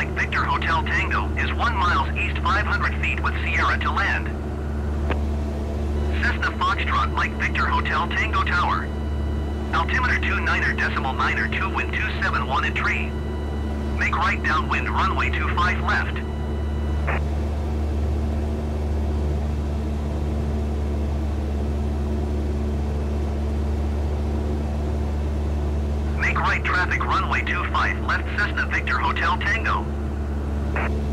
Mike Victor Hotel Tango is 1 miles east 500 feet with Sierra to land. Cessna Foxtrot Mike Victor Hotel Tango Tower. Altimeter 29er decimal 9er 2 wind 271 and tree. Make right downwind runway 25 left. Right traffic runway 25 left Cessna Victor Hotel Tango.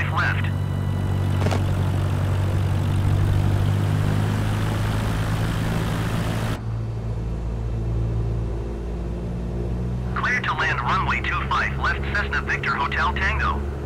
5 left. Clear to land runway 25 left Cessna Victor Hotel Tango.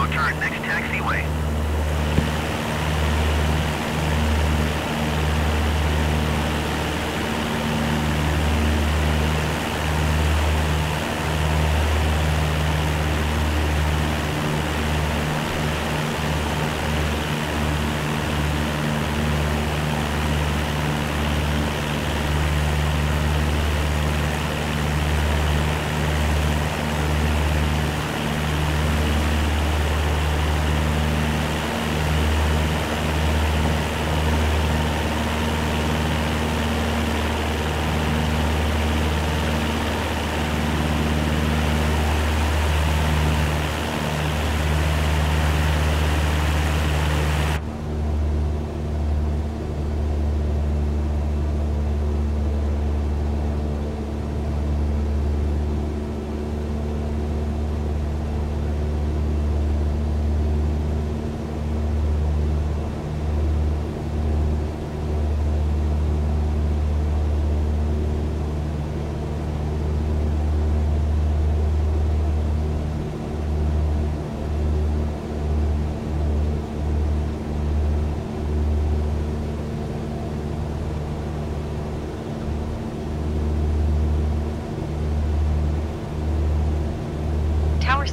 no turn, next taxiway.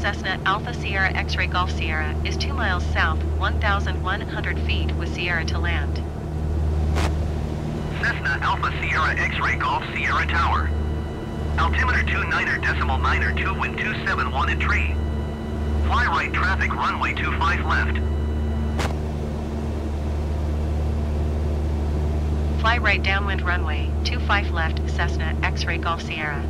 Cessna Alpha Sierra X-Ray Golf Sierra is 2 miles south, 1,100 feet with Sierra to land. Cessna Alpha Sierra X-Ray Golf Sierra Tower. Altimeter 29er decimal 9er 2 wind 271 at tree. Fly right traffic runway 25 left. Fly right downwind runway, 25 left, Cessna X-Ray Golf Sierra.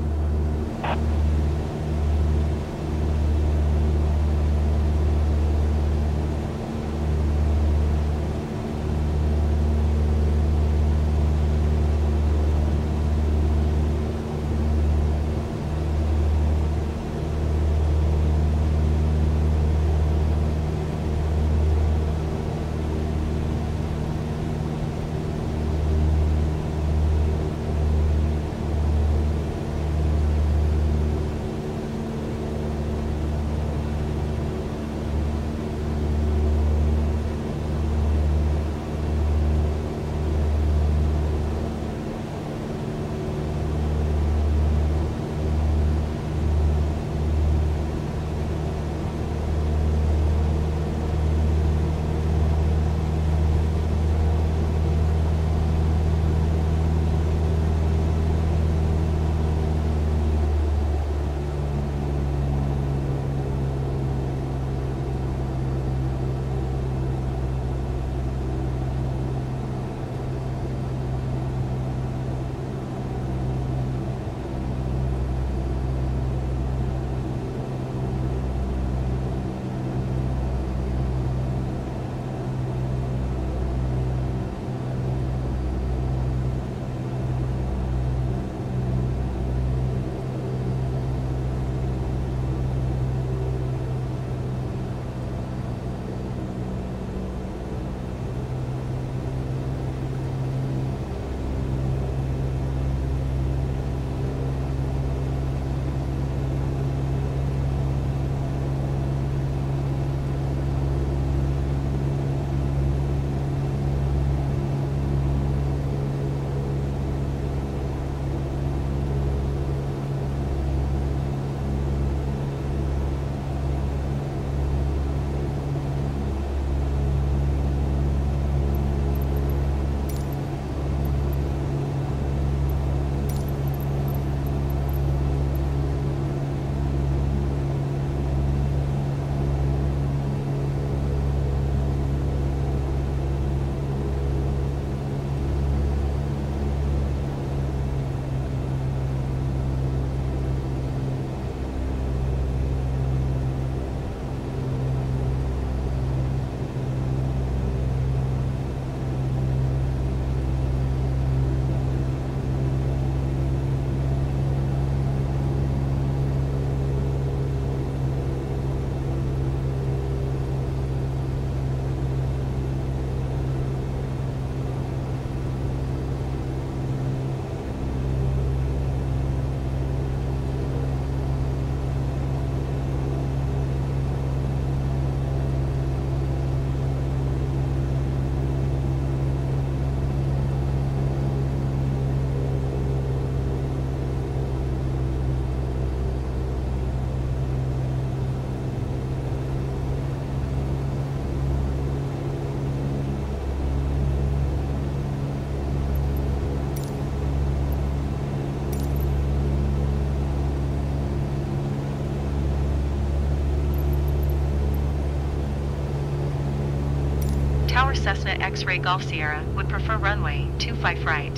Cessna X-Ray Golf Sierra would prefer runway 25 right.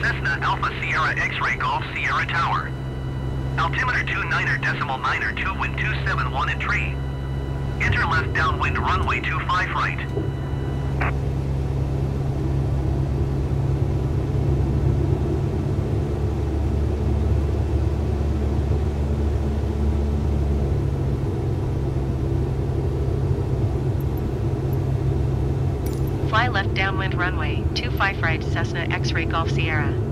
Cessna Alpha Sierra X-Ray Golf Sierra Tower. Altimeter 29er decimal 9er 2 wind 271 at tree. Enter left downwind runway 25 right. Fly left downwind runway 25 right, Cessna X-Ray Golf Sierra.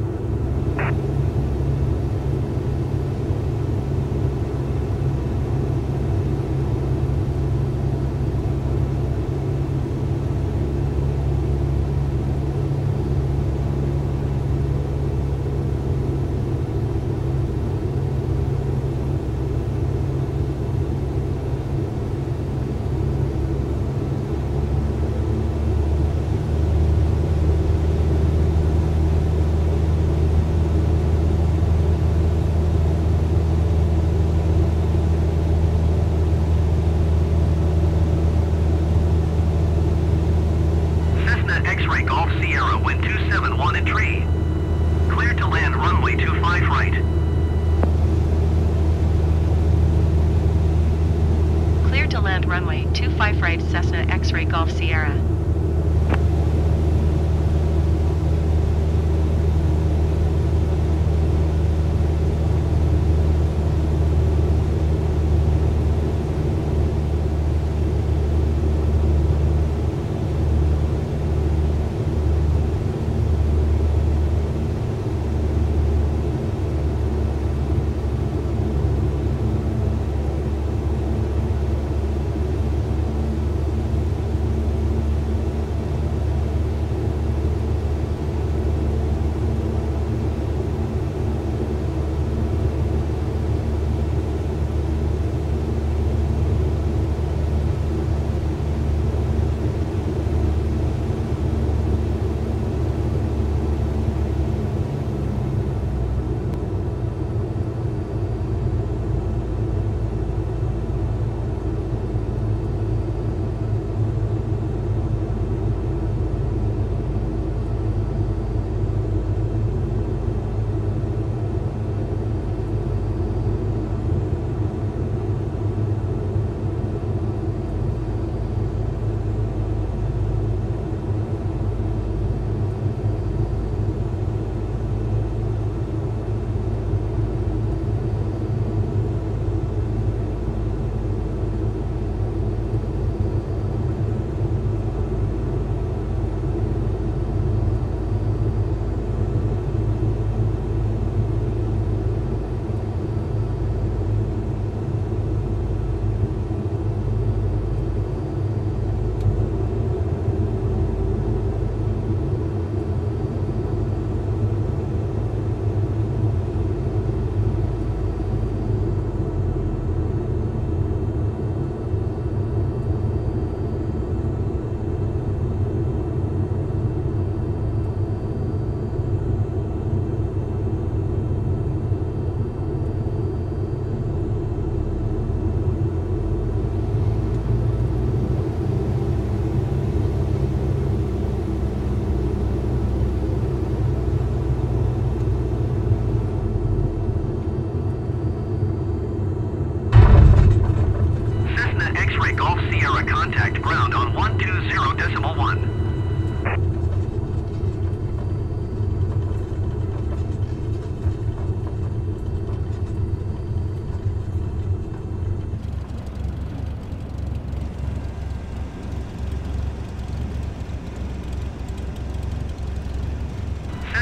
X-ray Golf Sierra, wind 271 and tree. Clear to land runway 25 right. Clear to land runway 25 right Cessna X-ray Golf Sierra.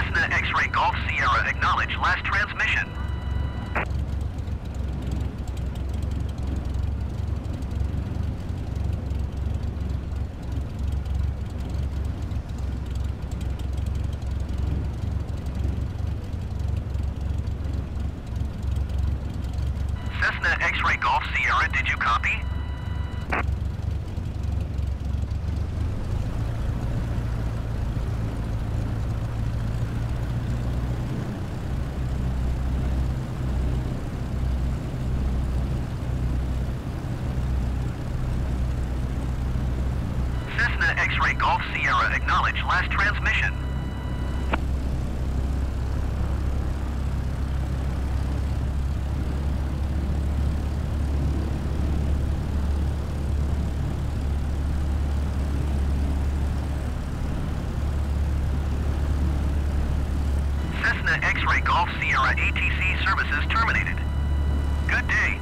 Cessna X-ray Golf Sierra acknowledge last transmission. Cessna X-ray Golf Sierra, did you copy? Cessna X-ray Golf Sierra, acknowledge last transmission. Cessna X-ray Golf Sierra ATC services terminated. Good day.